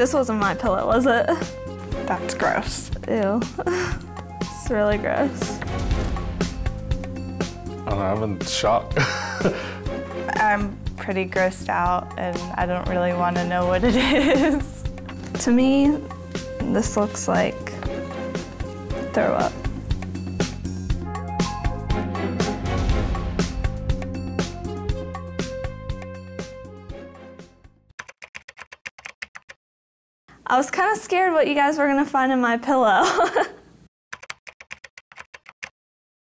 This wasn't my pillow, was it? That's gross. Ew. it's really gross. I don't know, I'm in shock. I'm pretty grossed out and I don't really want to know what it is. To me, this looks like throw up. I was kind of scared what you guys were gonna find in my pillow.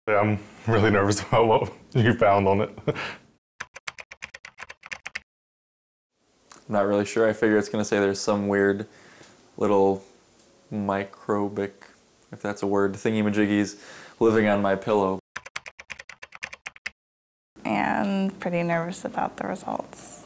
yeah, I'm really nervous about what you found on it. I'm not really sure. I figure it's going to say there's some weird little microbic, if that's a word, thingy-majiggies living on my pillow. And pretty nervous about the results.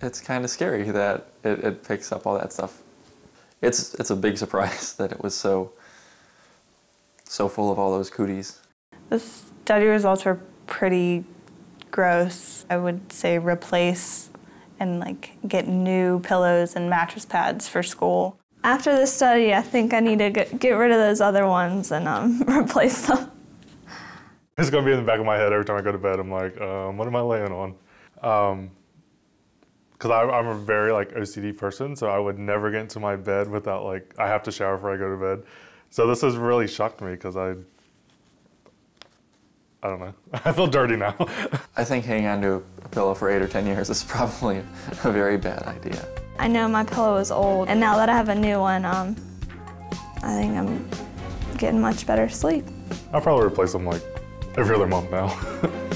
It's kind of scary that it, it picks up all that stuff. It's it's a big surprise that it was so so full of all those cooties. The study results were pretty gross. I would say replace and like get new pillows and mattress pads for school. After this study, I think I need to get, get rid of those other ones and um, replace them. It's gonna be in the back of my head every time I go to bed. I'm like, um, what am I laying on? Um, Cause I, I'm a very like OCD person, so I would never get into my bed without like I have to shower before I go to bed. So this has really shocked me because I, I don't know, I feel dirty now. I think hanging onto a pillow for eight or ten years is probably a very bad idea. I know my pillow is old, and now that I have a new one, um, I think I'm getting much better sleep. I'll probably replace them like every other month now.